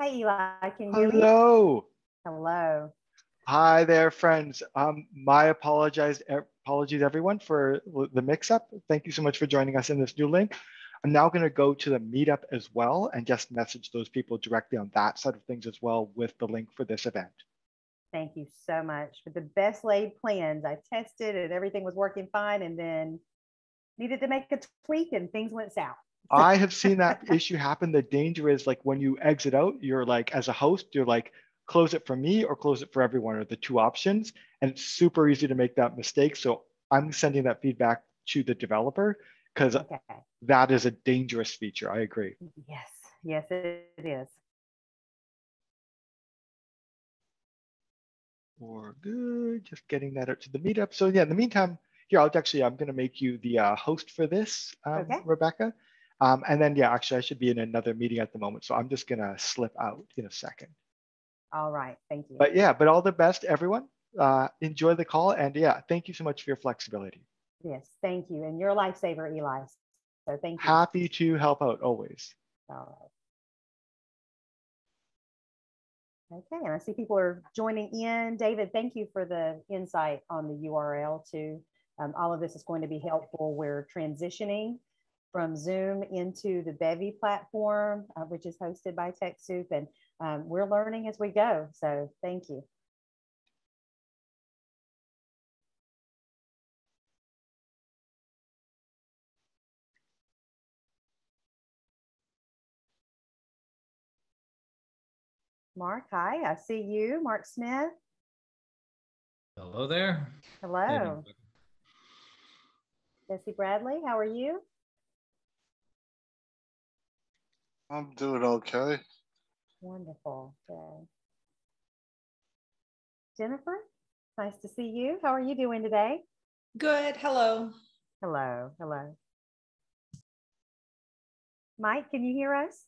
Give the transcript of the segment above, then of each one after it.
Hi, Eli. Can you hear me? Hello. Hello. Hi there, friends. Um, my apologize, apologies, everyone, for the mix-up. Thank you so much for joining us in this new link. I'm now going to go to the meetup as well and just message those people directly on that side of things as well with the link for this event. Thank you so much for the best laid plans. I tested and everything was working fine and then needed to make a tweak and things went south. I have seen that issue happen. The danger is like when you exit out, you're like, as a host, you're like, close it for me or close it for everyone are the two options. And it's super easy to make that mistake. So I'm sending that feedback to the developer because okay. that is a dangerous feature. I agree. Yes, yes, it is. Or good, just getting that out to the meetup. So yeah, in the meantime, here, I'll actually, I'm gonna make you the uh, host for this, um, okay. Rebecca. Um, and then, yeah, actually, I should be in another meeting at the moment. So I'm just going to slip out in a second. All right. Thank you. But yeah, but all the best, everyone. Uh, enjoy the call. And yeah, thank you so much for your flexibility. Yes, thank you. And you're a lifesaver, Eli. So thank you. Happy to help out always. All right. Okay, and I see people are joining in. David, thank you for the insight on the URL too. Um, all of this is going to be helpful. We're transitioning from Zoom into the Bevy platform, uh, which is hosted by TechSoup, and um, we're learning as we go. So thank you. Mark, hi, I see you. Mark Smith. Hello there. Hello. Jesse Bradley, how are you? I'm doing okay. Wonderful. Good. Jennifer, nice to see you. How are you doing today? Good. Hello. Hello. Hello. Mike, can you hear us?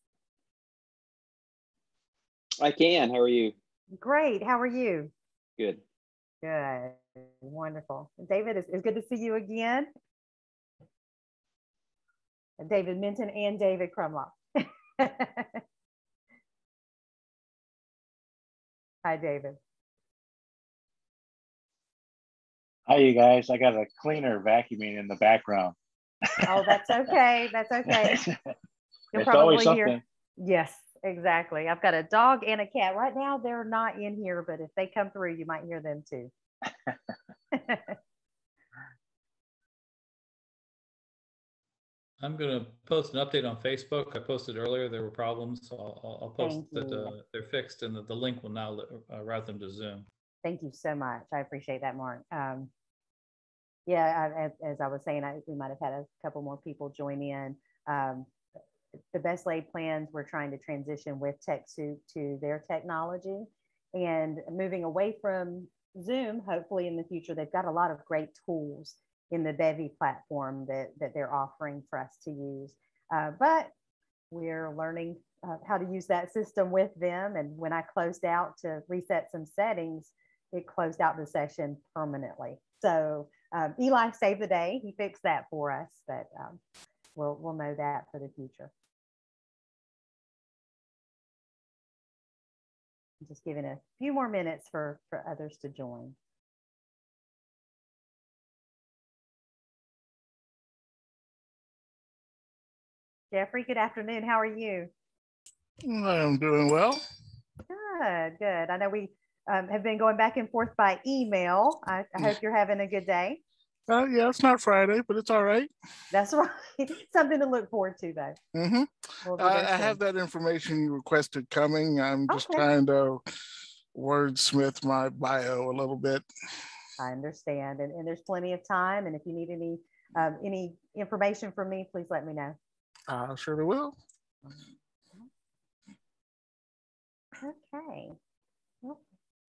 I can. How are you? Great. How are you? Good. Good. Wonderful. David, it's, it's good to see you again. David Minton and David Krumloff. Hi, David. Hi, you guys. I got a cleaner vacuuming in the background. oh, that's okay. That's okay. You'll probably hear. Yes, exactly. I've got a dog and a cat. Right now, they're not in here, but if they come through, you might hear them too. I'm going to post an update on Facebook. I posted earlier there were problems, so I'll, I'll post Thank that uh, they're fixed and that the link will now uh, route them to Zoom. Thank you so much. I appreciate that, Mark. Um, yeah, I, as, as, I was saying, I, we might have had a couple more people join in. Um, the best laid plans, we're trying to transition with TechSoup to their technology and moving away from Zoom, hopefully in the future, they've got a lot of great tools in the Bevy platform that, that they're offering for us to use. Uh, but we're learning uh, how to use that system with them. And when I closed out to reset some settings, it closed out the session permanently. So um, Eli saved the day. He fixed that for us, but um, we'll, we'll know that for the future. Just giving a few more minutes for, for others to join. Jeffrey, good afternoon. How are you? I'm doing well. Good, good. I know we um, have been going back and forth by email. I, I hope you're having a good day. Uh, yeah, it's not Friday, but it's all right. That's right. Something to look forward to, though. Mm-hmm. We'll I, I have that information you requested coming. I'm just okay. trying to wordsmith my bio a little bit. I understand, and, and there's plenty of time. And if you need any um, any information from me, please let me know. I surely will. Okay. Well,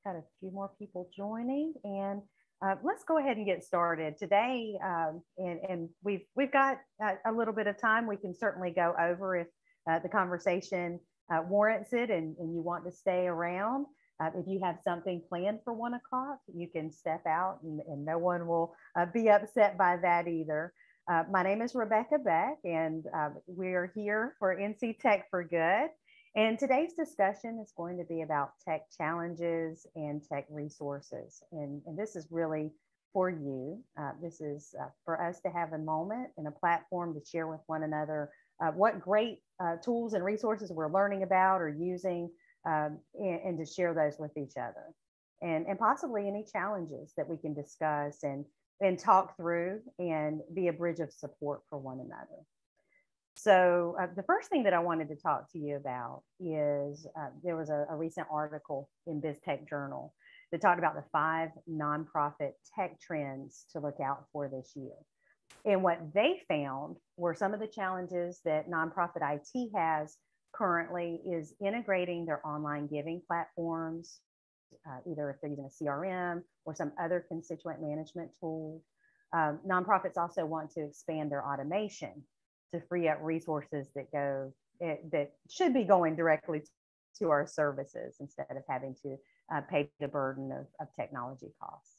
got a few more people joining, and uh, let's go ahead and get started today. Um, and, and we've we've got a, a, little bit of time. We can certainly go over if uh, the conversation uh, warrants it, and, and you want to stay around. Uh, if you have something planned for one o'clock, you can step out, and, and no one will uh, be upset by that either. Uh, my name is Rebecca Beck, and uh, we're here for NC Tech for Good. And today's discussion is going to be about tech challenges and tech resources. And, and this is really for you. Uh, this is uh, for us to have a moment and a platform to share with one another uh, what great uh, tools and resources we're learning about or using um, and, and, to share those with each other. And, and possibly any challenges that we can discuss and, and talk through and be a bridge of support for one another. So uh, the first thing that I wanted to talk to you about is uh, there was a, a, recent article in BizTech Journal that talked about the five nonprofit tech trends to look out for this year. And what they found were some of the challenges that nonprofit IT has currently is integrating their online giving platforms, uh, either if they're using a CRM or some other constituent management tool. Um, nonprofits also want to expand their automation to free up resources that go it, that should be going directly to our services instead of having to uh, pay the burden of, of technology costs.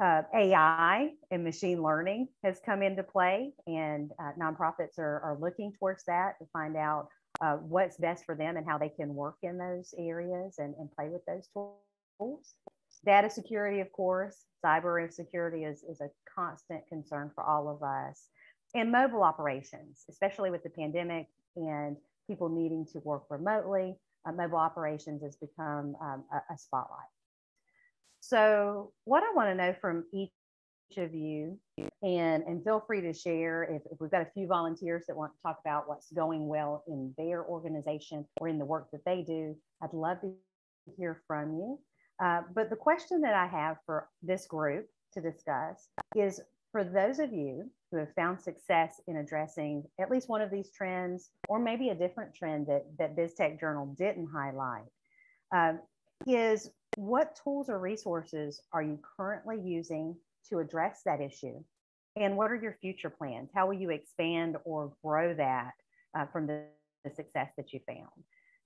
Uh, AI and machine learning has come into play, and uh, nonprofits are, are looking towards that to find out uh, what's best for them and how they can work in those areas and, and play with those tools. Data security, of course, cyber security is, is a constant concern for all of us. And mobile operations, especially with the pandemic and people needing to work remotely, uh, mobile operations has become um, a, a, spotlight. So, what I want to know from each of you, and, and feel free to share if, if we've got a few volunteers that want to talk about what's going well in their organization or in the work that they do, I'd love to hear from you. Uh, but the question that I have for this group to discuss is for those of you who have found success in addressing at least one of these trends, or maybe a different trend that, that BizTech Journal didn't highlight, um, is what tools or resources are you currently using to address that issue? And what are your future plans? How will you expand or grow that uh, from the, the, success that you found?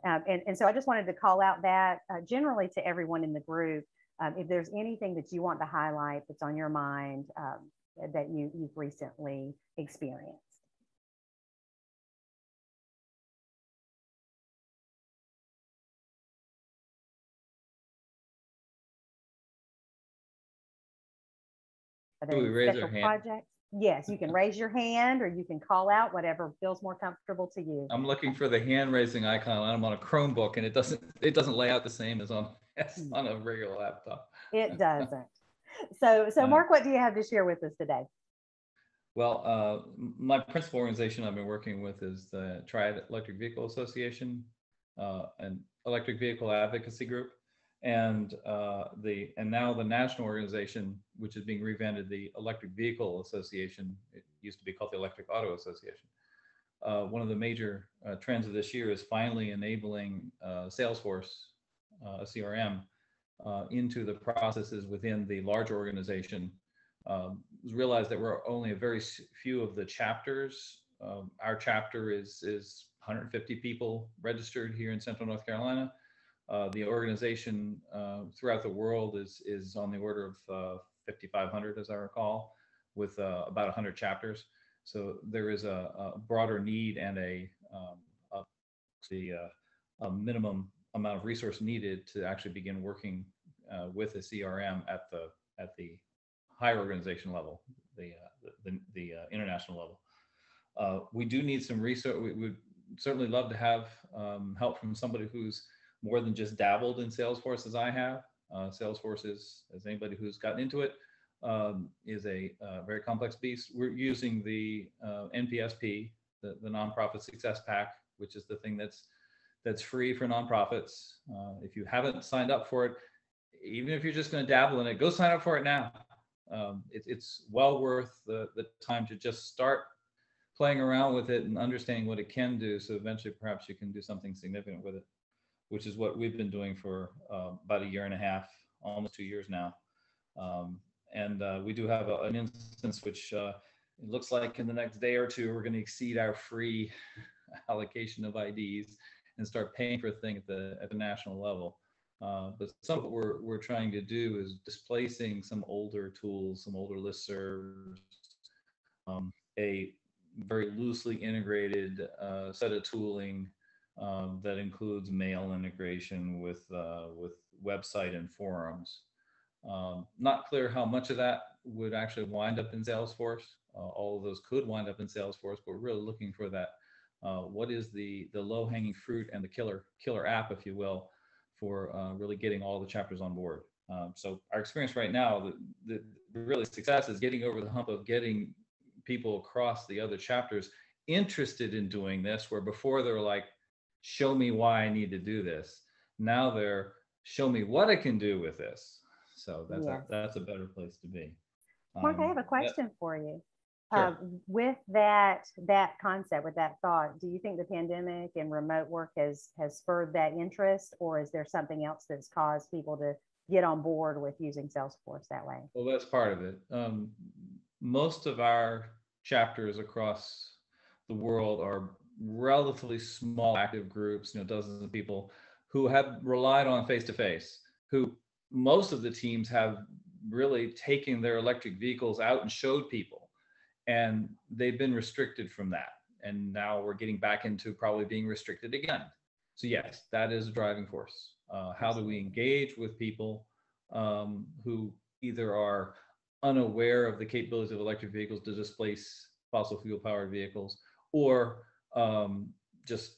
Um, and, and so I just wanted to call out that uh, generally to everyone in the group. Um, if there's anything that you want to highlight that's on your mind, um, that you, you've recently experienced? Are there we raise our hand? projects? Yes, you can raise your hand or you can call out whatever feels more comfortable to you. I'm looking for the hand raising icon. I'm on a Chromebook and it doesn't it doesn't lay out the same as on as hmm. on a regular laptop. It doesn't. So so Mark, what do you have to share with us today? Well, uh, my principal organization I've been working with is the Triad Electric Vehicle Association, uh, an electric vehicle advocacy group, and uh, the and now the national organization, which is being rebranded the Electric Vehicle Association. It used to be called the Electric Auto Association. Uh, one of the major uh, trends of this year is finally enabling uh, Salesforce, a CRM, into the processes within the large organization um, realized that we're only a very few of the chapters. Um, our chapter is is 150 people registered here in Central North Carolina. Uh, the organization uh, throughout the world is is on the order of uh, 5,500, as I recall, with uh, about 100 chapters. So there is a, a broader need and a, um, a, the, a minimum amount of resource needed to actually begin working with a CRM at the at the higher organization level, the the, the international level. Uh, we do need some research. We would certainly love to have um, help from somebody who's more than just dabbled in Salesforce as I have. Uh, Salesforce is, as anybody who's gotten into it, um, is a uh, very complex beast. We're using the uh, NPSP, the, the Nonprofit Success Pack, which is the thing that's that's free for nonprofits. if you haven't signed up for it, even if you're just going to dabble in it, go sign up for it now um, it, it's well worth the, the time to just start playing around with it and understanding what it can do. So eventually, perhaps you can do something significant with it, which is what we've been doing for uh, about a year and a half, almost two years now. Um, and uh, we do have a, an instance which uh, it looks like in the next day or two, we're going to exceed our free allocation of IDs and start paying for a thing at the at the national level. Uh, but some of what we're, we're trying to do is displacing some older tools, some older listservs, um, a very loosely integrated uh, set of tooling um, that includes mail integration with uh, with website and forums. Um, not clear how much of that would actually wind up in Salesforce. Uh, all of those could wind up in Salesforce, but we're really looking for that. Uh, what is the the low hanging fruit and the killer killer app, if you will, for uh, really getting all the chapters on board. Um, so our experience right now, the, the really success is getting over the hump of getting people across the other chapters interested in doing this, where before they're like, show me why I need to do this. Now they're show me what I can do with this. So that's yes. a, that's a better place to be. Mark, um, I have a question yeah. for you. Sure. Uh, with that that concept, with that thought, do you think the pandemic and remote work has has spurred that interest, or is there something else that's caused people to get on board with using Salesforce that way? Well, that's part of it. Um, most of our chapters across the world are relatively small active groups, you know, dozens of people who have relied on face to face, who most of the teams have really taken their electric vehicles out and showed people. And they've been restricted from that. And now we're getting back into probably being restricted again. So, yes, that is a driving force. Uh, how do we engage with people um, who either are unaware of the capabilities of electric vehicles to displace fossil fuel powered vehicles or um, just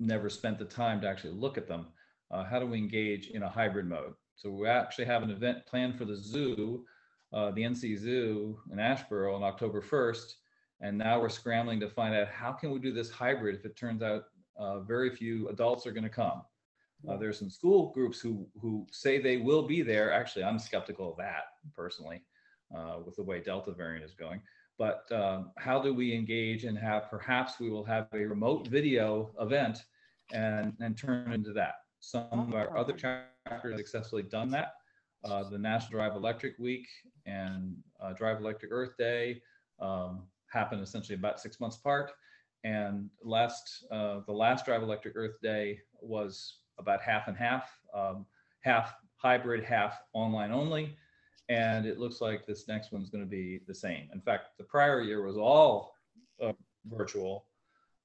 never spent the time to actually look at them? Uh, how do we engage in a hybrid mode? So we actually have an event planned for the zoo, uh, the NC Zoo in Asheboro on October 1st. And now we're scrambling to find out how can we do this hybrid if it turns out uh, very few adults are going to come. Uh, there's some school groups who who say they will be there. Actually, I'm skeptical of that personally, uh, with the way Delta variant is going. But um, how do we engage and have perhaps we will have a remote video event and and turn into that. Some of our other chapters successfully done that. Uh, the National Drive Electric Week and uh, Drive Electric Earth Day um, happened essentially about six months apart. And last, uh, the last Drive Electric Earth Day was about half and half, um, half hybrid, half online only. And it looks like this next one's going to be the same. In fact, the prior year was all uh, virtual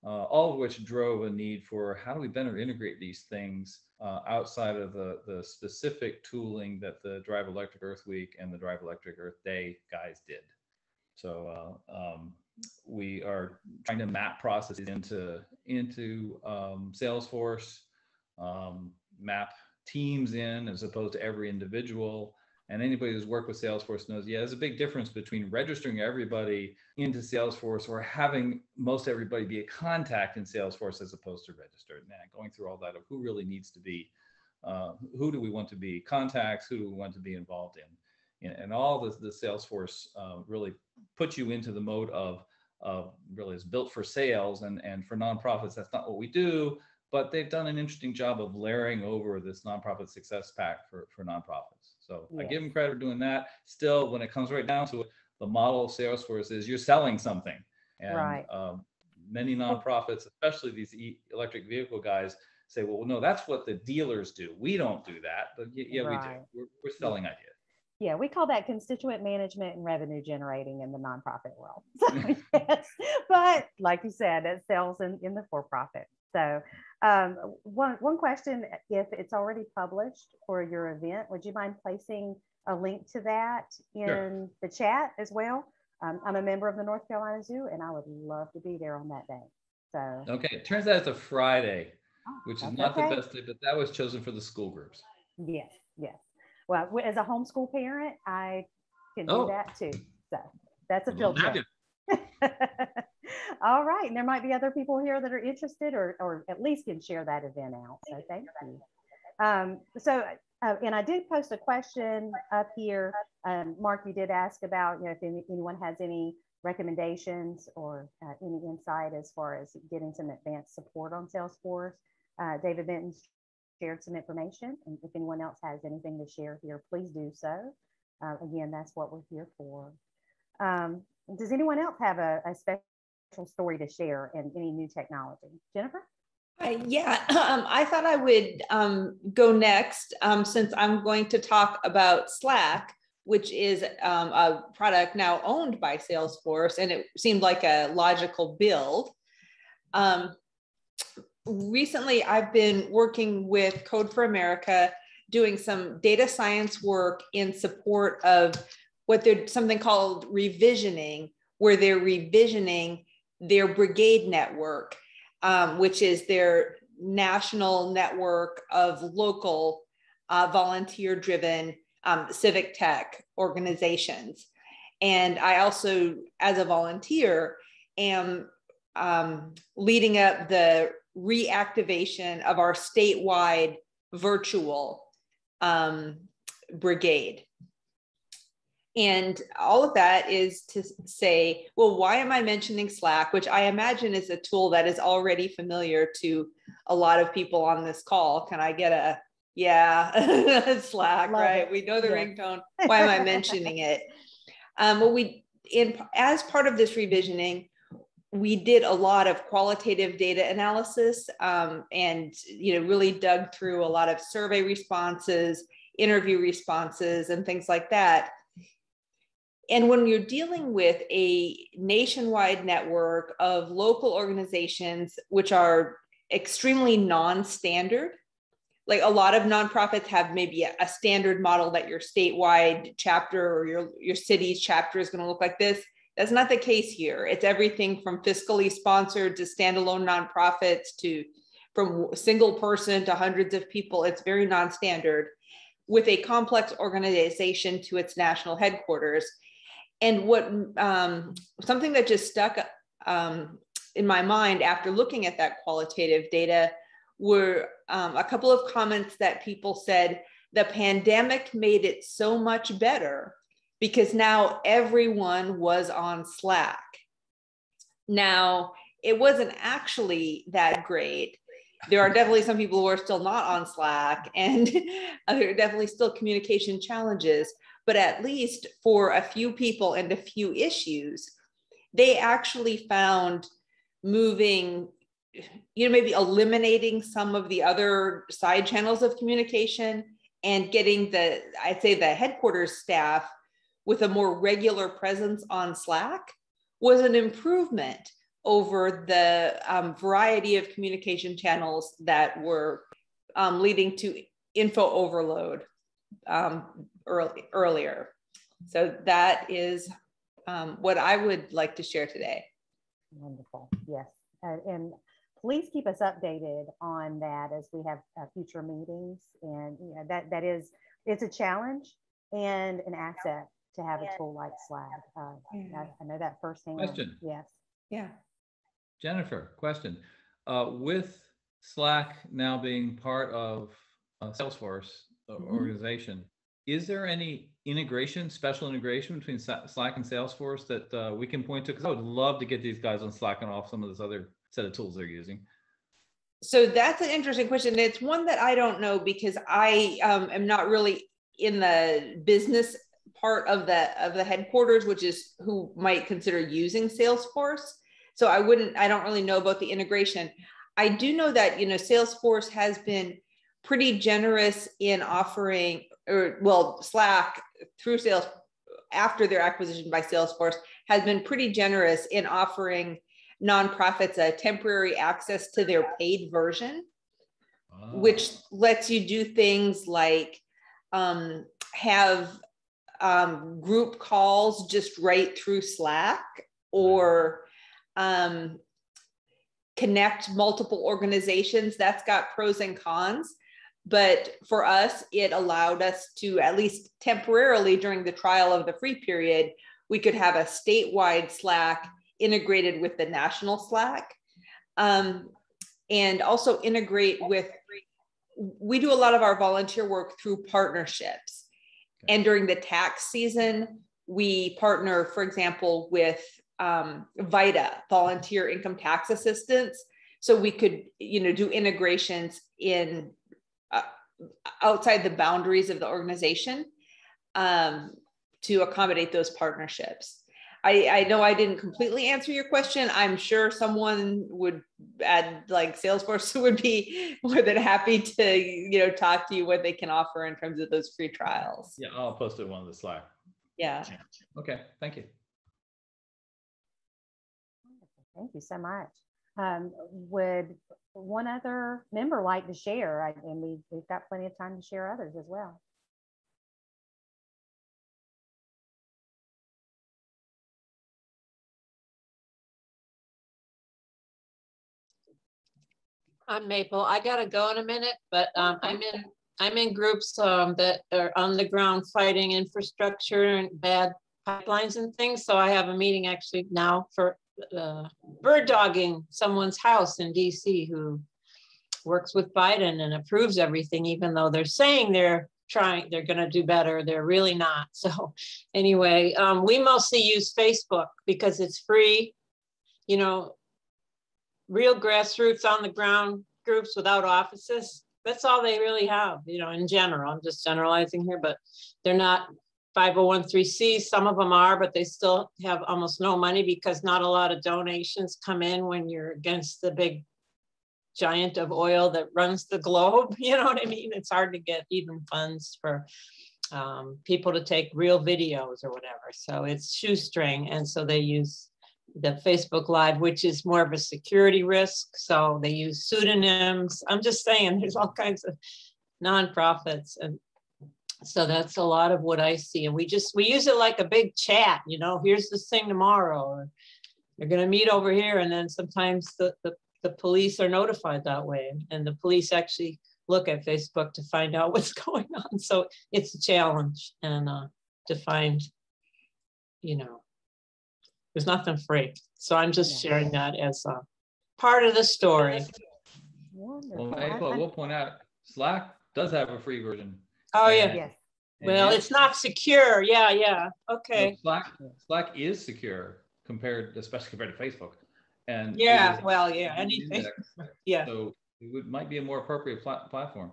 uh, all of which drove a need for how do we better integrate these things uh, outside of the, the specific tooling that the Drive Electric Earth Week and the Drive Electric Earth Day guys did. So uh, um, we are trying to map processes into, into um, Salesforce, um, map teams in as opposed to every individual, and anybody who's worked with Salesforce knows, yeah, there's a big difference between registering everybody into Salesforce or having most everybody be a contact in Salesforce as opposed to registered. And going through all that of who really needs to be, uh, who do we want to be contacts, who do we want to be involved in. And, and all the, the Salesforce uh, really puts you into the mode of, of really is built for sales and, and for nonprofits, that's not what we do, but they've done an interesting job of layering over this nonprofit success pack for, for nonprofits. So I give them credit for doing that. Still, when it comes right down to it, the model of Salesforce is you're selling something. And right. um, many nonprofits, especially these e- electric vehicle guys, say, well, no, that's what the dealers do. We don't do that. But yeah, right. we do. We're, we're selling ideas. Yeah, we call that constituent management and revenue generating in the nonprofit world. So, yes. But like you said, it sells in, in the for profit. So um, one, one question, if it's already published for your event, would you mind placing a link to that in sure. the chat as well? Um, I'm a member of the North Carolina Zoo and I would love to be there on that day. So Okay, it turns out it's a Friday, oh, which is not okay. the best day, but that was chosen for the school groups. Yes, yes. Well, as a homeschool parent, I can oh. do that too. So that's a field trip. All right. And there might be other people here that are interested or, or at least can share that event out. So thank you. Um, so, uh, and I did post a question up here. Um, Mark, you did ask about, you know, if any, anyone has any recommendations or uh, any insight as far as getting some advanced support on Salesforce. Uh, David Benton shared some information. And if anyone else has anything to share here, please do so. Uh, again, that's what we're here for. Um, does anyone else have a, a special story to share in any new technology? Jennifer? Uh, yeah, um, I thought I would um, go next um, since I'm going to talk about Slack, which is um, a product now owned by Salesforce, and it seemed like a logical build. Um, recently I've been working with Code for America, doing some data science work in support of what they're something called revisioning, where they're revisioning their brigade network, um, which is their national network of local uh, volunteer driven um, civic tech organizations. And I also, as a volunteer, am um, leading up the reactivation of our statewide virtual um, brigade. And all of that is to say, well, why am I mentioning Slack, which I imagine is a tool that is already familiar to a lot of people on this call? Can I get a yeah, Slack, Love right? It. We know the yeah. ringtone. Why am I mentioning it? Um, well, we in as part of this revisioning, we did a lot of qualitative data analysis um, and you know really dug through a lot of survey responses interview responses and things like that and when you're dealing with a nationwide network of local organizations which are extremely non-standard like a lot of nonprofits have maybe a, standard model that your statewide chapter or your, your city's chapter is going to look like this that's not the case here. It's everything from fiscally sponsored to standalone nonprofits to from single person to hundreds of people. It's very non-standard with a complex organization to its national headquarters. And what um, something that just stuck um, in my mind after looking at that qualitative data were um, a couple of comments that people said the pandemic made it so much better because now everyone was on Slack. Now, it wasn't actually that great. There are definitely some people who are still not on Slack, and there are definitely still communication challenges. But at least for a few people and a few issues, they actually found moving, you know, maybe eliminating some of the other side channels of communication and getting the, I'd say, the headquarters staff with a more regular presence on Slack was an improvement over the um, variety of communication channels that were um, leading to info overload um, early, earlier. So that is um, what I would like to share today. Wonderful. Yes. And, and, please keep us updated on that as we have uh, future meetings. And you know, that, that is, it's a challenge and an asset to have a tool like Slack. Uh, I, I, know that firsthand. Question. Yes. Yeah. Jennifer, question. Uh, with Slack now being part of Salesforce mm-hmm. organization, is there any integration, special integration between Slack and Salesforce that uh, we can point to? Because I would love to get these guys on Slack and off some of this other set of tools they're using. So that's an interesting question. It's one that I don't know because I um, am not really in the business part of the of the headquarters, which is who might consider using Salesforce. So I wouldn't, I don't really know about the integration. I do know that you know Salesforce has been pretty generous in offering, or well, Slack through sales after their acquisition by Salesforce has been pretty generous in offering nonprofits a temporary access to their paid version, oh. which lets you do things like um, have um, group calls just right through Slack or um, connect multiple organizations. That's got pros and cons. But for us, it allowed us to, at least temporarily during the trial of the free period, we could have a statewide Slack integrated with the national Slack. Um, and also integrate with, we do a lot of our volunteer work through partnerships. And during the tax season, we partner, for example, with um, VITA, Volunteer Income Tax Assistance. So we could, you know, do integrations in uh, outside the boundaries of the organization um, to accommodate those partnerships. I, I know I didn't completely answer your question. I'm sure someone would add like Salesforce would be more than happy to, you know, talk to you what they can offer in terms of those free trials. Yeah, I'll post it in one of the Slack. Yeah. Okay, thank you. Thank you so much. Um, would one other member like to share? I, and we, we've got plenty of time to share others as well. I'm Maple. I gotta go in a minute, but um, I'm in I'm in groups um, that are on the ground fighting infrastructure and bad pipelines and things. So I have a meeting actually now for uh, bird dogging someone's house in DC who works with Biden and approves everything, even though they're saying they're trying, they're going to do better. They're really not. So anyway, um, we mostly use Facebook because it's free. You know, real grassroots on the ground groups without offices. That's all they really have, you know, in general. I'm just generalizing here, but they're not 501c. Some of them are, but they still have almost no money because not a lot of donations come in when you're against the big giant of oil that runs the globe. You know what I mean? It's hard to get even funds for um, people to take real videos or whatever. So it's shoestring. And so they use the Facebook Live, which is more of a security risk. So they use pseudonyms. I'm just saying there's all kinds of nonprofits. And so that's a lot of what I see. And we just, we use it like a big chat, you know, here's this thing tomorrow, or you're going to meet over here. And then sometimes the, the, the police are notified that way. And the police actually look at Facebook to find out what's going on. So it's a challenge and uh, to find, you know, there's nothing free. So I'm just yeah. sharing that as a part of the story. Well, I will point out Slack does have a free version. Oh yeah. Yes. Well, it's not secure. Yeah, yeah. Okay. So Slack Slack is secure compared, especially compared to Facebook. And yeah, well, yeah, anything. yeah. So it would, might be a more appropriate plat platform.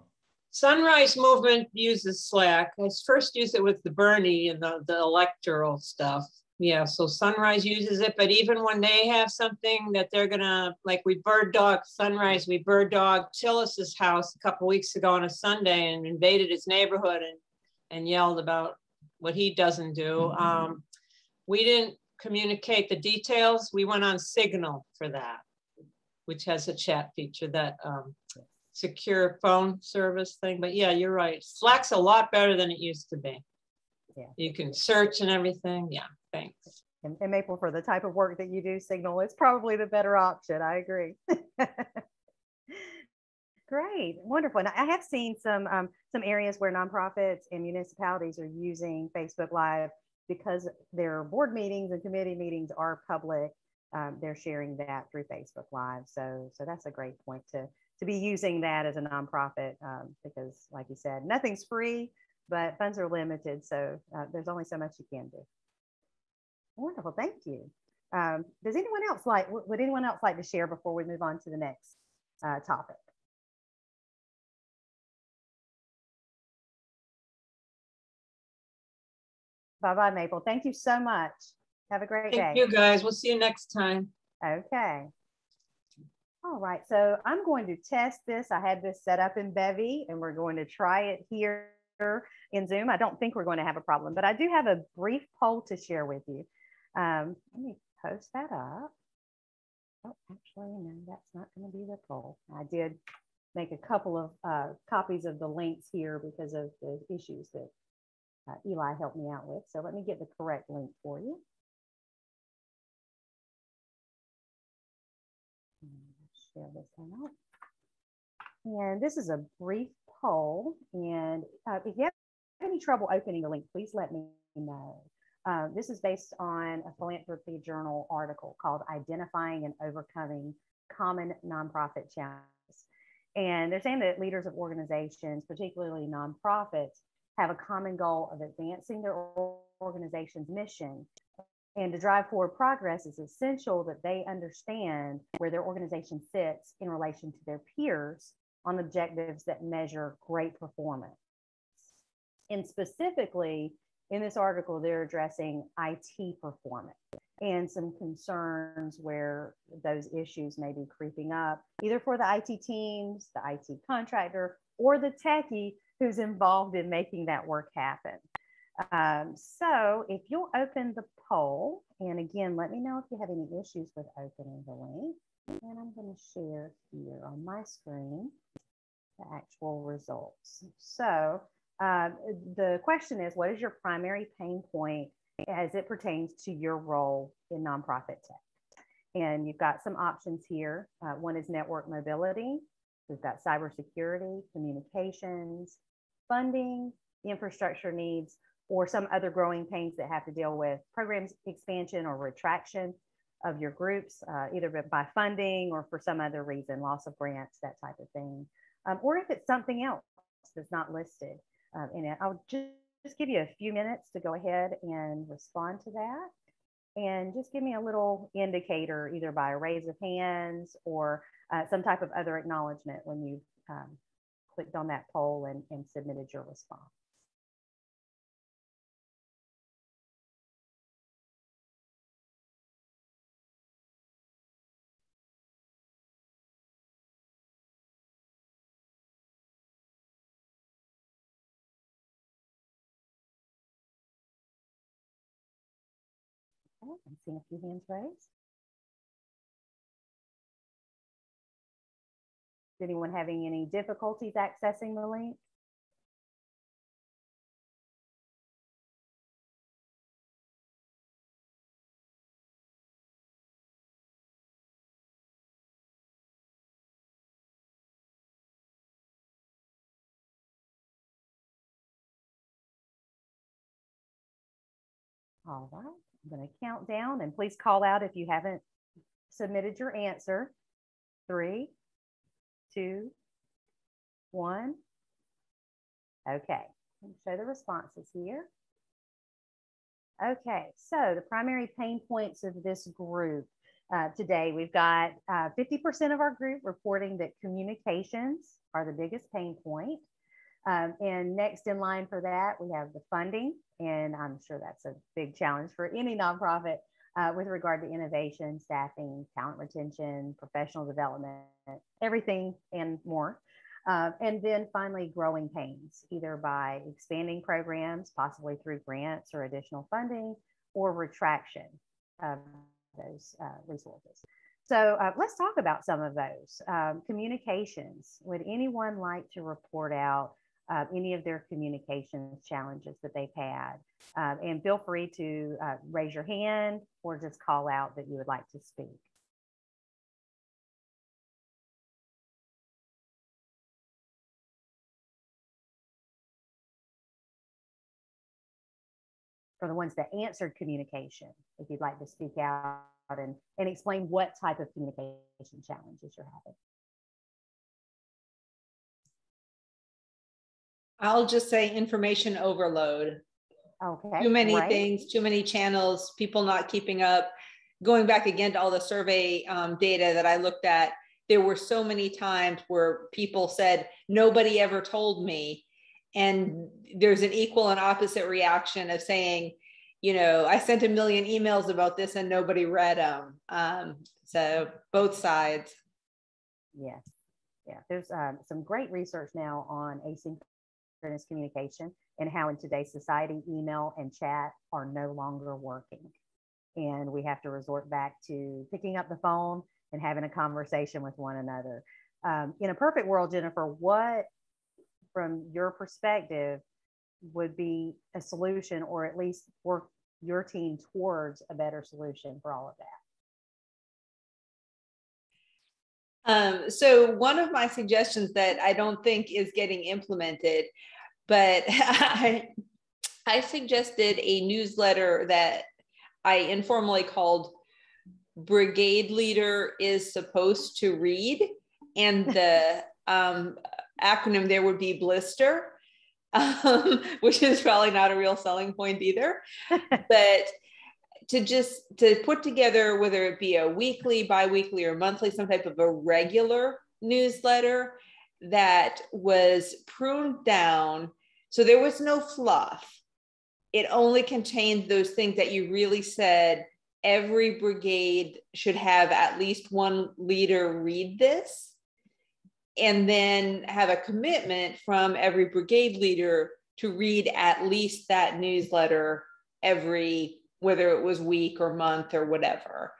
Sunrise Movement uses Slack. I first used it with the Bernie and the, the electoral stuff yeah so sunrise uses it but even when they have something that they're gonna like we bird dog sunrise we bird dog tillis's house a couple weeks ago on a sunday and invaded his neighborhood and and yelled about what he doesn't do. Mm-hmm. um, we didn't communicate the details. We went on signal for that which has a chat feature that um, secure phone service thing but yeah you're right. Slack's a lot better than it used to be. Yeah. you can search and everything yeah Thanks. And, and Maple, for the type of work that you do, Signal is probably the better option. I agree. Great, wonderful. And I have seen some um, some areas where nonprofits and municipalities are using Facebook Live because their board meetings and committee meetings are public. Um, they're sharing that through Facebook Live. So so that's a great point to to be using that as a nonprofit um, because, like you said, nothing's free, but funds are limited. So uh, there's only so much you can do. Wonderful, thank you. Um, does anyone else like, would anyone else like to share before we move on to the next uh, topic? Bye-bye, Maple. Thank you so much. Have a great Thank day. Thank you, guys. We'll see you next time. Okay. All right, so I'm going to test this. I had this set up in Bevy and we're going to try it here in Zoom. I don't think we're going to have a problem, but I do have a brief poll to share with you. Um, let me post that up. Oh, actually, no, that's not going to be the poll. I did make a couple of uh, copies of the links here because of the issues that uh, Eli helped me out with. So let me get the correct link for you. Share this out. And this is a brief poll. And uh, if you have any trouble opening the link, please let me know. Uh, this is based on a philanthropy journal article called Identifying and Overcoming Common Nonprofit Challenges. And they're saying that leaders of organizations, particularly nonprofits, have a common goal of advancing their organization's mission. And to drive forward progress, it's essential that they understand where their organization sits in relation to their peers on objectives that measure great performance. And specifically, in this article, they're addressing IT performance and some concerns where those issues may be creeping up, either for the IT teams, the IT contractor, or the techie who's involved in making that work happen. Um, so if you'll open the poll, and again, let me know if you have any issues with opening the link. And I'm going to share here on my screen the actual results. So uh, the question is, what is your primary pain point as it pertains to your role in nonprofit tech? And you've got some options here. Uh, one is network mobility. We've got cybersecurity, communications, funding, infrastructure needs, or some other growing pains that have to deal with programs expansion or retraction of your groups, uh, either by funding or for some other reason, loss of grants, that type of thing. Um, or if it's something else that's not listed um, in it, I'll just, just give you a few minutes to go ahead and respond to that. And just give me a little indicator, either by a raise of hands or uh, some type of other acknowledgement when you um, clicked on that poll and, and submitted your response. I'm seeing a few hands raised. Is anyone having any difficulties accessing the link? All right, I'm going to count down and please call out if you haven't submitted your answer. Three, two, one. Okay, show the responses here. Okay, so the primary pain points of this group uh, today, we've got 50% uh, of our group reporting that communications are the biggest pain point. Um, and next in line for that, we have the funding. And I'm sure that's a big challenge for any nonprofit uh, with regard to innovation, staffing, talent retention, professional development, everything and more. Uh, and then finally, growing pains, either by expanding programs, possibly through grants or additional funding, or retraction of those uh, resources. So uh, let's talk about some of those. Um, communications. Would anyone like to report out uh, any of their communications challenges that they've had. Uh, and feel free to uh, raise your hand or just call out that you would like to speak. For the ones that answered communication, if you'd like to speak out and, and explain what type of communication challenges you're having. I'll just say information overload. Okay. Too many right. things, too many channels, people not keeping up. Going back again to all the survey um, data that I looked at, there were so many times where people said, nobody ever told me. And there's an equal and opposite reaction of saying, you know, I sent a million emails about this and nobody read them. Um, so both sides. Yes. Yeah. There's um, some great research now on asynchronous asynchronous communication and how in today's society, email and chat are no longer working. And we have to resort back to picking up the phone and having a conversation with one another. Um, in a perfect world, Jennifer, what, from your perspective, would be a solution or at least work your team towards a better solution for all of that? Um, so one of my suggestions that I don't think is getting implemented but I, I suggested a newsletter that I informally called Brigade Leader is Supposed to Read. And the um, acronym there would be Blister, um, which is probably not a real selling point either. but to just to put together whether it be a weekly biweekly or monthly some type of a regular newsletter that was pruned down. So there was no fluff. It only contained those things that you really said every brigade should have at least one leader read this and then have a commitment from every brigade leader to read at least that newsletter every whether it was week or month or whatever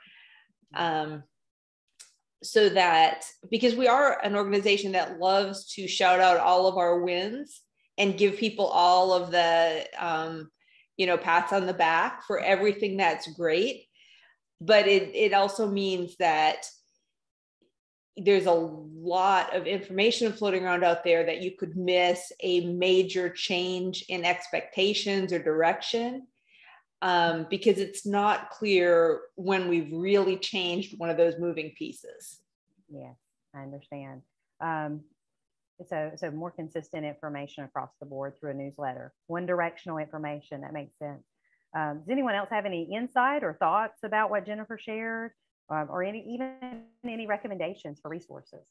um, so that because we are an organization that loves to shout out all of our wins and give people all of the um, you know pats on the back for everything that's great. But it, it also means that there's a lot of information floating around out there that you could miss a major change in expectations or direction um, because it's not clear when we've really changed one of those moving pieces. Yes, I understand. Um, so, so more consistent information across the board through a newsletter, one directional information that makes sense. Um, does anyone else have any insight or thoughts about what Jennifer shared, um, or any even any recommendations for resources?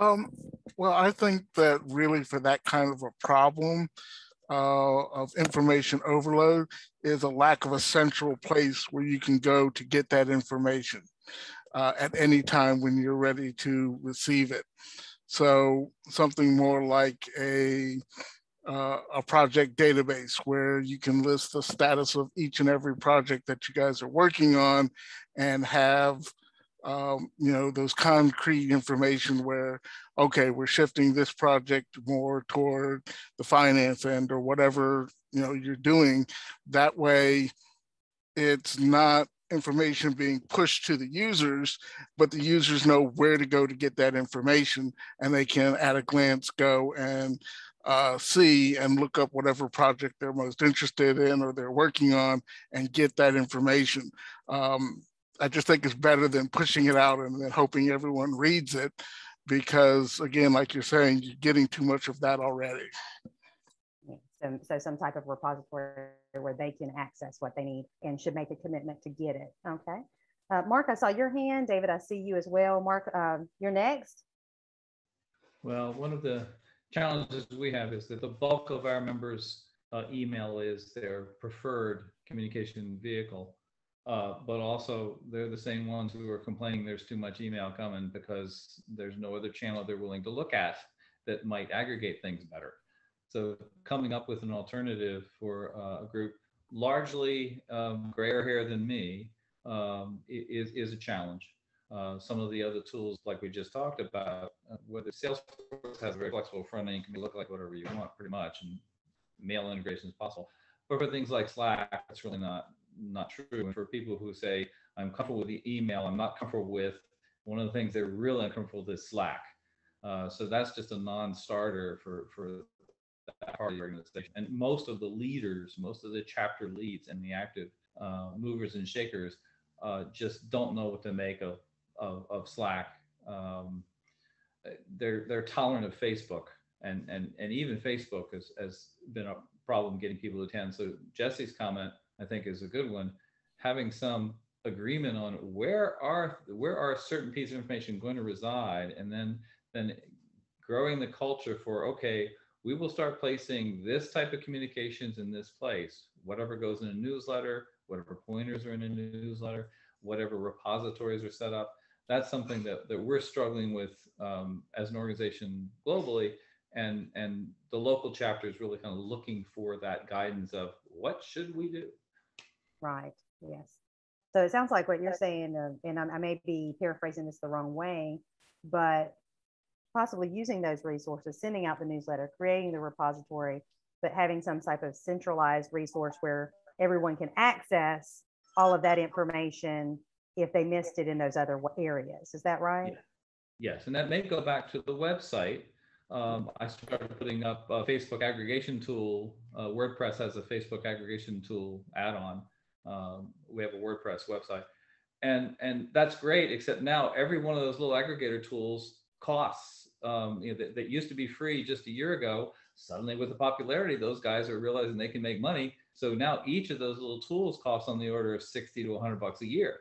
Um, well, I think that really for that kind of a problem uh, of information overload is a lack of a central place where you can go to get that information uh, at any time when you're ready to receive it. So something more like a uh, a project database where you can list the status of each and every project that you guys are working on and have um, you know those concrete information where okay we're shifting this project more toward the finance end or whatever you know you're doing that way it's not information being pushed to the users, but the users know where to go to get that information and they can at a glance go and uh, see and look up whatever project they're most interested in or they're working on and get that information. Um, I just think it's better than pushing it out and then hoping everyone reads it because again, like you're saying, you're getting too much of that already. So, so some type of repository where they can access what they need and should make a commitment to get it. Okay. Uh, Mark, I saw your hand. David, I see you as well. Mark, um, you're next. Well, one of the challenges we have is that the bulk of our members' uh, email is their preferred communication vehicle. Uh, but also they're the same ones who are complaining there's too much email coming because there's no other channel they're willing to look at that might aggregate things better. So coming up with an alternative for uh, a group largely um, grayer hair than me um, is, is a challenge. Uh, some of the other tools, like we just talked about, uh, whether Salesforce has a very flexible front end, can look like whatever you want pretty much, and mail integration is possible. But for things like Slack, it's really not not true. And for people who say, I'm comfortable with the email, I'm not comfortable with one of the things they're really uncomfortable with is Slack. Uh, so that's just a non-starter for for that part of the organization. And most of the leaders, most of the chapter leads and the active uh, movers and shakers uh, just don't know what to make of of, of Slack. Um, they're they're tolerant of Facebook, and and and even Facebook has has been a problem getting people to attend. So Jesse's comment, I think, is a good one. Having some agreement on where are where are certain pieces of information going to reside, and then then growing the culture for okay, we will start placing this type of communications in this place. Whatever goes in a newsletter, whatever pointers are in a newsletter, whatever repositories are set up that's something that, that we're struggling with um, as an organization globally and and the local chapter is really kind of looking for that guidance of what should we do right yes so it sounds like what you're saying uh, and I, I may be paraphrasing this the wrong way but possibly using those resources sending out the newsletter creating the repository but having some type of centralized resource where everyone can access all of that information if they missed it in those other areas. Is that right? Yeah. Yes, and that may go back to the website. Um, I started putting up a Facebook aggregation tool. Uh, WordPress has a Facebook aggregation tool add-on. Um, we have a WordPress website, and and that's great. Except now every one of those little aggregator tools costs. Um, you know, that, that used to be free just a year ago. Suddenly, with the popularity, those guys are realizing they can make money. So now each of those little tools costs on the order of sixty to one hundred bucks a year.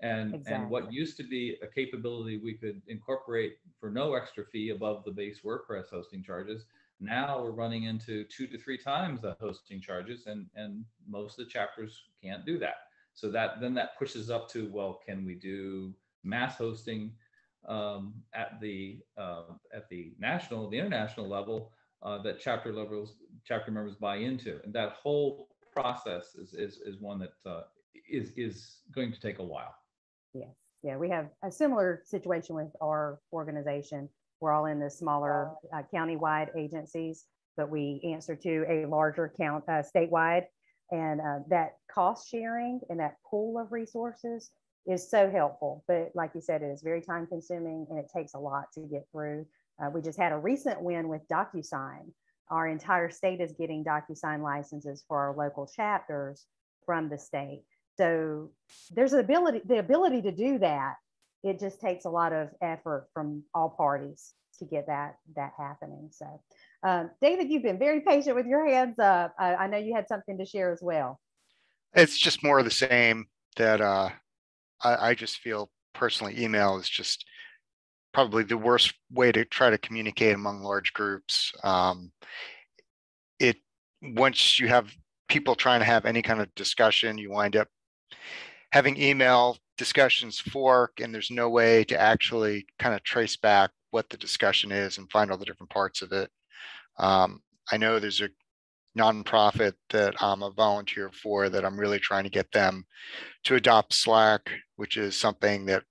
And, exactly. and what used to be a capability we could incorporate for no extra fee above the base WordPress hosting charges, now we're running into two to three times the hosting charges, and, and most of the chapters can't do that. So that then that pushes up to well, can we do mass hosting um, at the uh, at the national, the international level uh, that chapter levels chapter members buy into, and that whole process is is, is one that uh, is is going to take a while. Yes, yeah, we have a similar situation with our organization. We're all in the smaller uh, county-wide agencies, but we answer to a larger count uh, statewide. And uh, that cost sharing and that pool of resources is so helpful. But like you said, it is very time consuming and it takes a lot to get through. Uh, we just had a recent win with DocuSign. Our entire state is getting DocuSign licenses for our local chapters from the state. So there's an ability, the ability to do that. It just takes a lot of effort from all parties to get that that happening. So, um, David, you've been very patient with your hands up. I, I know you had something to share as well. It's just more of the same that uh, I, I just feel personally email is just probably the worst way to try to communicate among large groups. Um, it once you have people trying to have any kind of discussion, you wind up having email discussions fork, and there's no way to actually kind of trace back what the discussion is and find all the different parts of it. Um, I know there's a nonprofit that I'm a volunteer for that I'm really trying to get them to adopt Slack, which is something that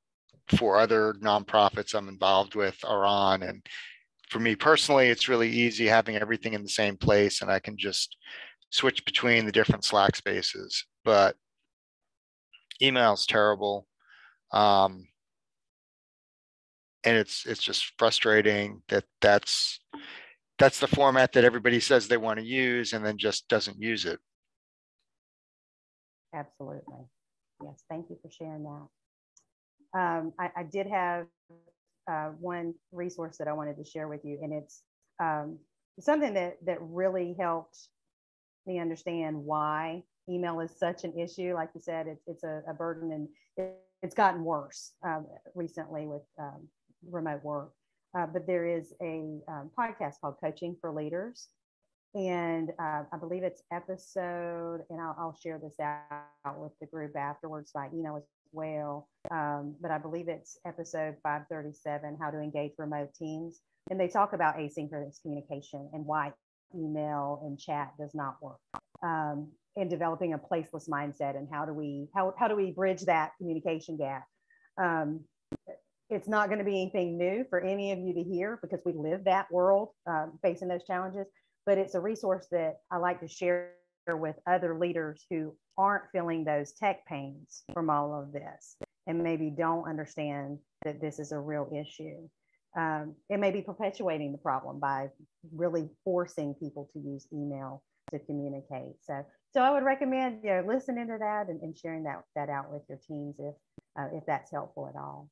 for other nonprofits I'm involved with are on. And for me personally, it's really easy having everything in the same place and I can just switch between the different Slack spaces. But email is terrible. Um, and it's it's just frustrating that that's that's the format that everybody says they want to use and then just doesn't use it. Absolutely. Yes, thank you for sharing that. Um, I, I, did have uh, one resource that I wanted to share with you, and it's um, something that, that really helped me understand why email is such an issue. Like you said, it's, it's a, a burden and it, it's gotten worse um, recently with um, remote work. Uh, but there is a um, podcast called Coaching for Leaders. And uh, I believe it's episode, and I'll, I'll, share this out with the group afterwards by email as well. Um, but I believe it's episode 537 How to Engage Remote Teams. And they talk about asynchronous communication and why email and chat does not work. Um, and developing a placeless mindset and how do we how, how do we bridge that communication gap? Um, it's not going to be anything new for any of you to hear because we live that world um, facing those challenges but it's a resource that i like to share with other leaders who aren't feeling those tech pains from all of this and maybe don't understand that this is a real issue. Um, it may be perpetuating the problem by really forcing people to use email to communicate. So so I would recommend you know listening to that and, and sharing that that out with your teams if uh, if that's helpful at all.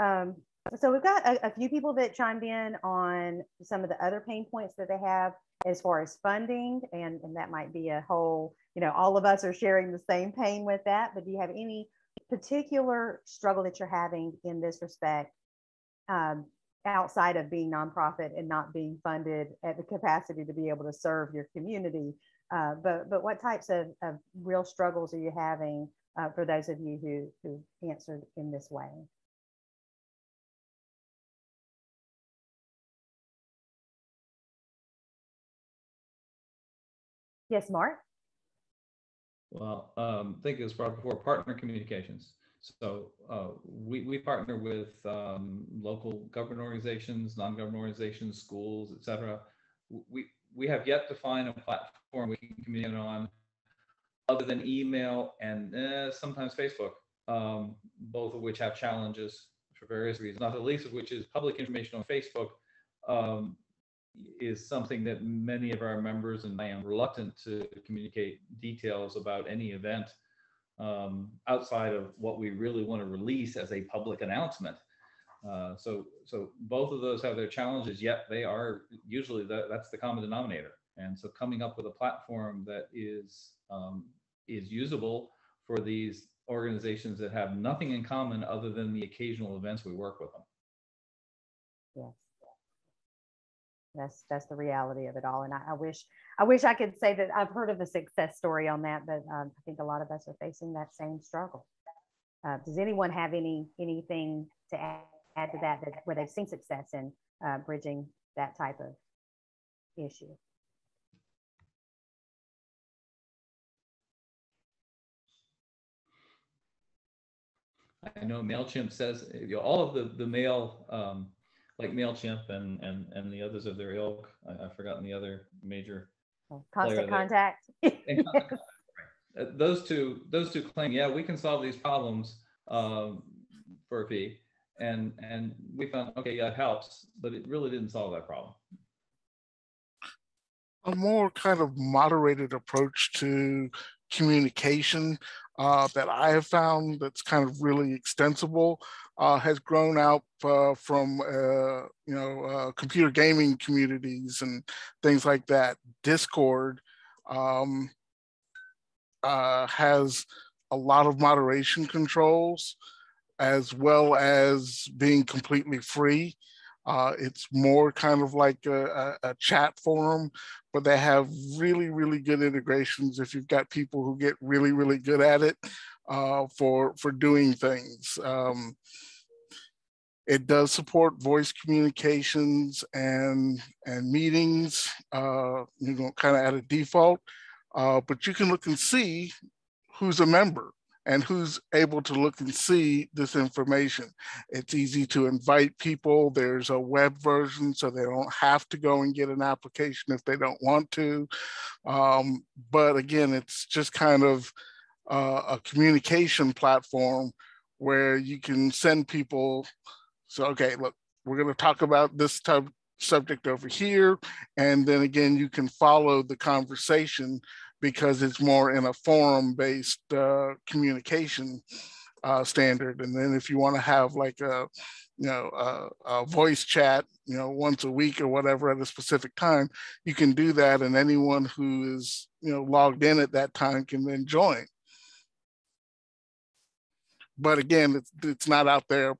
Um, so we've got a, a, few people that chimed in on some of the other pain points that they have as far as funding, and, and that might be a whole, you know, all of us are sharing the same pain with that. But do you have any particular struggle that you're having in this respect um, outside of being nonprofit and not being funded at the capacity to be able to serve your community? Uh, but but what types of, of real struggles are you having uh, for those of you who who answered in this way? Yes, Mark. Well, um, I think it was brought before partner communications. So uh, we, we partner with um, local government organizations, non-government organizations, schools, et cetera. We, we have yet to find a platform we can communicate on other than email and eh, sometimes Facebook, um, both of which have challenges for various reasons, not the least of which is public information on Facebook um, is something that many of our members and I am reluctant to communicate details about any event um, outside of what we really want to release as a public announcement. Uh, so, so both of those have their challenges, yet they are usually the, that's the common denominator. And so coming up with a platform that is, um, is usable for these organizations that have nothing in common other than the occasional events we work with them. Yes. That's that's the reality of it all, and I, I wish I wish I could say that I've heard of a success story on that, but um, I think a lot of us are facing that same struggle. Uh, does anyone have any anything to add? Add to that, that where they've seen success in uh, bridging that type of issue. I know MailChimp says, you know, all of the, the mail, um, like MailChimp and, and, and the others of their ilk, I, I've forgotten the other major. Oh, Constant contact. and contact, right. Uh, Those two, those two claim, yeah, we can solve these problems, um, for a fee. And, and we found, okay, yeah, it helps, but it really didn't solve that problem. a more kind of moderated approach to communication uh, that I have found that's kind of really extensible uh, has grown out uh, from uh, you know uh, computer gaming communities and things like that. Discord um, uh, has a lot of moderation controls as well as being completely free. Uh, it's more kind of like a, a, a, chat forum, but they have really, really good integrations if you've got people who get really, really good at it uh, for, for doing things. Um, it does support voice communications and, and meetings, uh, you know, kind of at a default, uh, but you can look and see who's a member and who's able to look and see this information. It's easy to invite people. There's a web version, so they don't have to go and get an application if they don't want to. Um, but again, it's just kind of uh, a communication platform where you can send people. So, okay, look, we're going to talk about this type subject over here. And then again, you can follow the conversation because it's more in a forum based uh, communication uh, standard. And then if you want to have like a, you know, a, a, voice chat, you know, once a week or whatever at a specific time, you can do that. And anyone who is, you know, logged in at that time can then join. But again, it's, it's not out there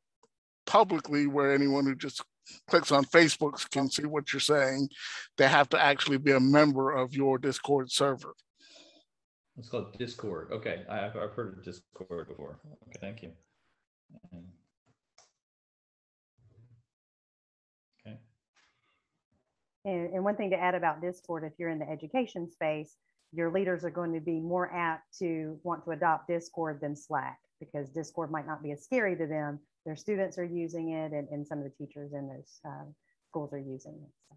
publicly where anyone who just clicks on Facebook can see what you're saying. They have to actually be a member of your Discord server. It's called Discord. Okay, I've, I've heard of Discord before. Okay, thank you. Okay. And, and one thing to add about Discord, if you're in the education space, your leaders are going to be more apt to want to adopt Discord than Slack because Discord might not be as scary to them. Their students are using it and, and some of the teachers in those uh, schools are using it. So.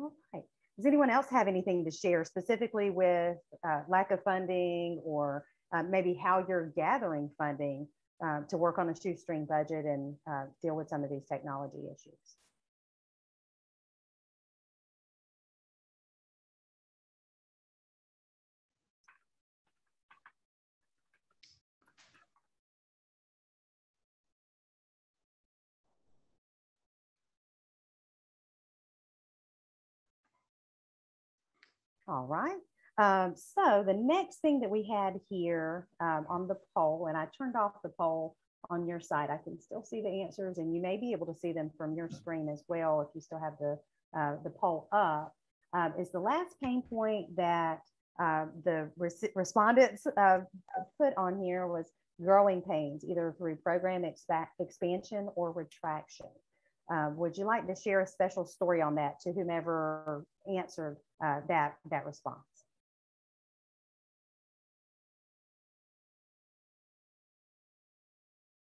All right. Does anyone else have anything to share specifically with uh, lack of funding or uh, maybe how you're gathering funding uh, to work on a shoestring budget and uh, deal with some of these technology issues? All right. Um, so the next thing that we had here um, on the poll, and I turned off the poll on your side, I can still see the answers and you may be able to see them from your screen as well if you still have the, uh, the poll up, um, is the last pain point that uh, the res respondents uh, put on here was growing pains, either through program expansion or retraction. Um, would you like to share a special story on that to whomever answered uh, that, that response?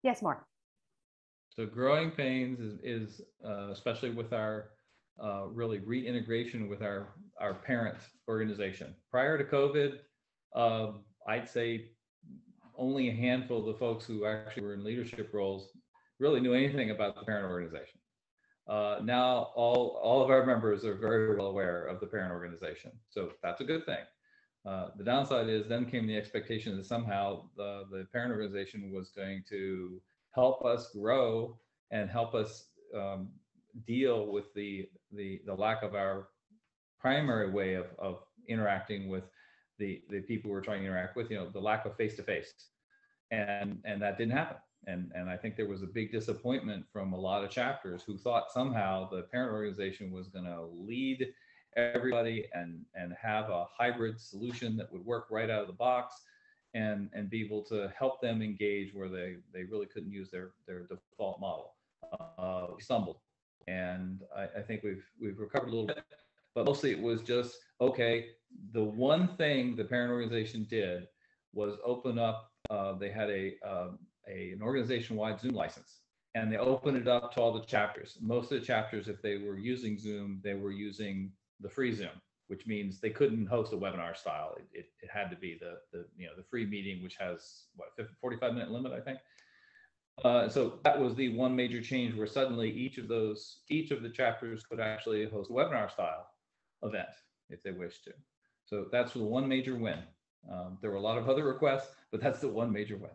Yes, Mark. So growing pains is, is uh, especially with our uh, really reintegration with our, our parent organization. Prior to COVID, um, I'd say only a handful of the folks who actually were in leadership roles really knew anything about the parent organization. Uh, now all, all of our members are very well aware of the parent organization. So that's a good thing. Uh, the downside is then came the expectation that somehow the, the parent organization was going to help us grow and help us um, deal with the, the, the lack of our primary way of, of interacting with the, the people we're trying to interact with, you know, the lack of face-to-face. And, and that didn't happen and and I think there was a big disappointment from a lot of chapters who thought somehow the parent organization was going to lead everybody and and have a hybrid solution that would work right out of the box and and be able to help them engage where they they really couldn't use their their default model. Uh, we stumbled. And I, I think we've we've recovered a little bit but mostly it was just okay the one thing the parent organization did was open up uh, they had a um, a, an organization-wide Zoom license and they opened it up to all the chapters. Most of the chapters, if they were using Zoom, they were using the free Zoom, which means they couldn't host a webinar style. It, it, it had to be the, the, you know, the free meeting, which has what, 50, 45 minute limit, I think. Uh, so that was the one major change where suddenly each of those, each of the chapters could actually host a webinar style event if they wished to. So that's the one major win. Um, there were a lot of other requests, but that's the one major win.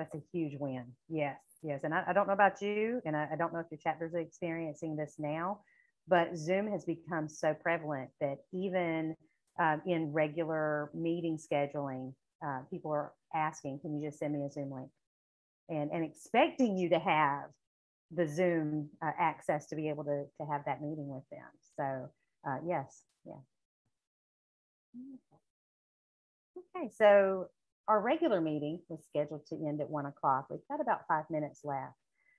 That's a huge win. Yes, yes. And I, I don't know about you, and I, I don't know if your chapters are experiencing this now, but Zoom has become so prevalent that even um, in regular meeting scheduling, uh, people are asking, can you just send me a Zoom link? And, and expecting you to have the Zoom uh, access to be able to, to have that meeting with them. So uh, yes, yeah. Okay, so our regular meeting was scheduled to end at one o'clock. We've got about five minutes left.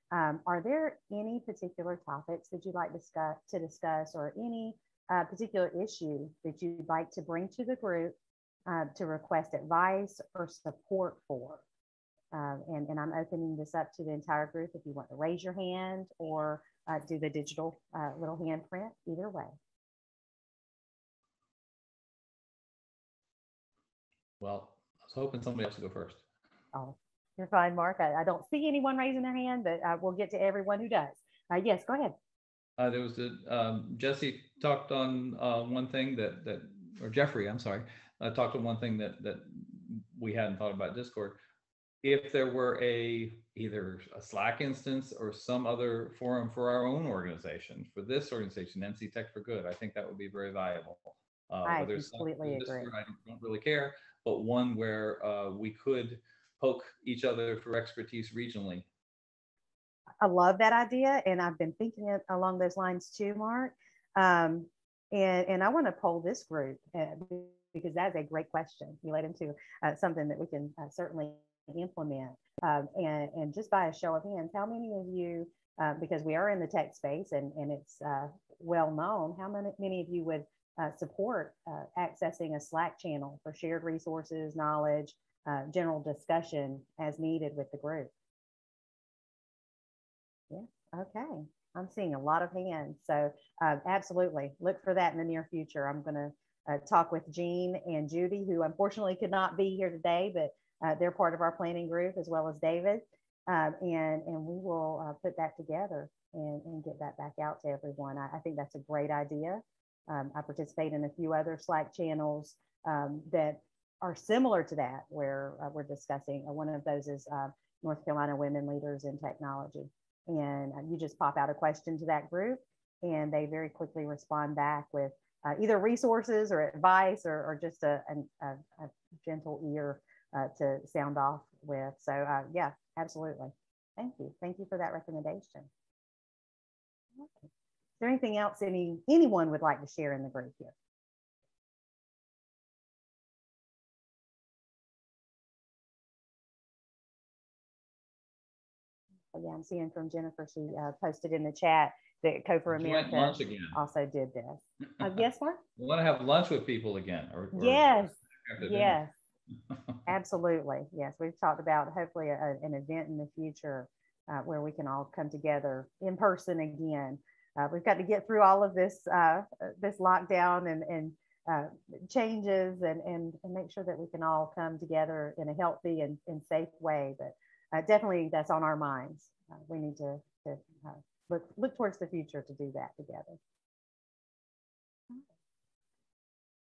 Um, are there any particular topics that you'd like discuss, to discuss or any uh, particular issue that you'd like to bring to the group uh, to request advice or support for? Um, and, and, I'm opening this up to the entire group if you want to raise your hand or uh, do the digital uh, little handprint, either way. Well, was hoping somebody else would go first. Oh, you're fine, Mark. I, I don't see anyone raising their hand, but uh, we'll get to everyone who does. Uh, yes, go ahead. Uh, there was a, um, Jesse talked on uh, one thing that, that, or Jeffrey, I'm sorry, uh, talked on one thing that, that we hadn't thought about Discord. If there were a, either a Slack instance or some other forum for our own organization, for this organization, NC Tech for Good, I think that would be very valuable. Uh, I completely agree. I don't, don't really care but one where uh, we could poke each other for expertise regionally. I love that idea, and I've been thinking along those lines too, Mark. Um, and, and I want to poll this group uh, because that's a great question. You led into uh, something that we can uh, certainly implement. Um, and, and just by a show of hands, how many of you, uh, because we are in the tech space and, and it's uh, well known, how many, many of you would uh, support uh, accessing a Slack channel for shared resources, knowledge, uh, general discussion as needed with the group. Yeah, okay. I'm seeing a lot of hands. So uh, absolutely look for that in the near future. I'm going to uh, talk with Jean and Judy, who unfortunately could not be here today, but uh, they're part of our planning group as well as David. Um, and, and we will put that together and, and get that back out to everyone. I, I think that's a great idea. Um, I participate in a few other Slack channels um, that are similar to that, where uh, we're discussing. Uh, one of those is uh, North Carolina Women Leaders in Technology. And uh, you just pop out a question to that group, and they very quickly respond back with uh, either resources or advice or, or just a, a, a, gentle ear uh, to sound off with. So, yeah, absolutely. Thank you. Thank you for that recommendation. Okay there anything else any anyone would like to share in the group here? Oh, yeah, I'm seeing from Jennifer, she uh, posted in the chat that Code for America also did this. Uh, yes, Mark? We want to have lunch with people again. Or, or yes, yes, absolutely. Yes, we've talked about hopefully a, an event in the future uh, where we can all come together in person again uh, we've got to get through all of this uh, this lockdown and, and uh, changes and, and, and make sure that we can all come together in a healthy and, and safe way. But uh, definitely that's on our minds. Uh, we need to, to uh, look, look towards the future to do that together.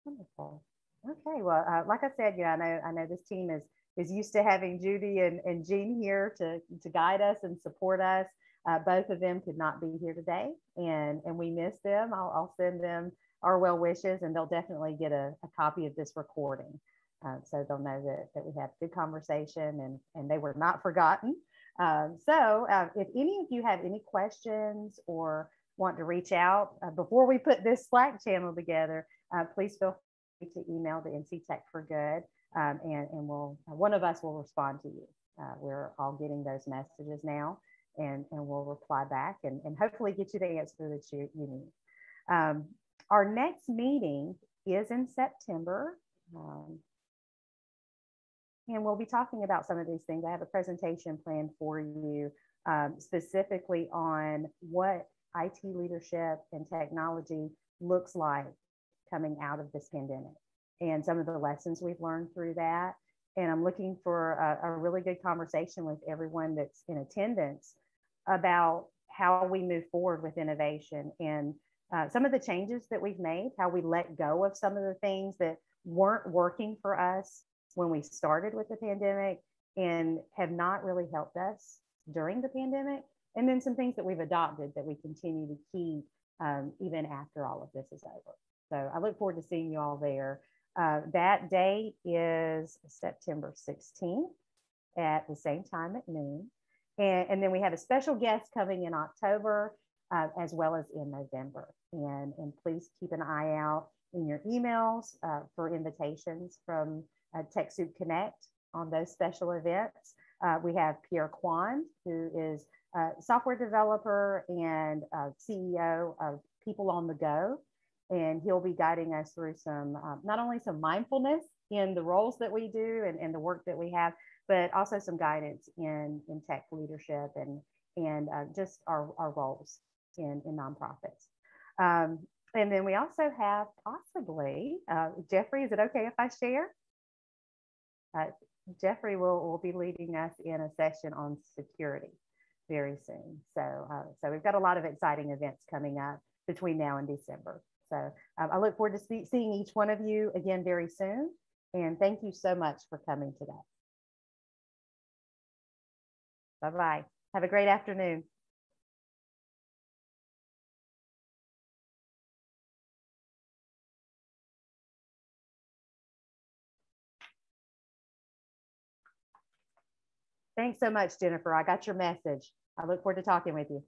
Wonderful. Okay, well, like I said, yeah, I know I know this team is is used to having Judy and, and Jean here to, to guide us and support us. Uh, both of them could not be here today, and and we miss them. I'll, I'll send them our well wishes, and they'll definitely get a, a copy of this recording, uh, so they'll know that that we had a good conversation and and they were not forgotten. Um, so uh, if any of you have any questions or want to reach out uh, before we put this Slack channel together, uh, please feel free to email the NC Tech for Good, um, and and we'll one of us will respond to you. Uh, we're all getting those messages now and, and we'll reply back and, and hopefully get you the answer that you, you need. Um, our next meeting is in September. Um, and we'll be talking about some of these things. I have a presentation planned for you um, specifically on what IT leadership and technology looks like coming out of this pandemic and some of the lessons we've learned through that. And I'm looking for a, a really good conversation with everyone that's in attendance about how we move forward with innovation and uh, some of the changes that we've made, how we let go of some of the things that weren't working for us when we started with the pandemic and have not really helped us during the pandemic. And then some things that we've adopted that we continue to keep um, even after all of this is over. So I look forward to seeing you all there. Uh, that date is September 16th at the same time at noon. And, and then we have a special guest coming in October uh, as well as in November. And, and please keep an eye out in your emails uh, for invitations from uh, TechSoup Connect on those special events. Uh, we have Pierre Kwan, who is a software developer and CEO of People on the Go. And he'll be guiding us through some, uh, not only some mindfulness in the roles that we do and, and the work that we have, but also some guidance in, in tech leadership and, and uh, just our, our roles in, in nonprofits. Um, and then we also have possibly, uh, Jeffrey, is it okay if I share? Uh, Jeffrey will, will be leading us in a session on security very soon. So, uh, so we've got a lot of exciting events coming up between now and December. So um, I look forward to see, seeing each one of you again very soon. And thank you so much for coming today. Bye-bye. Have a great afternoon. Thanks so much, Jennifer. I got your message. I look forward to talking with you.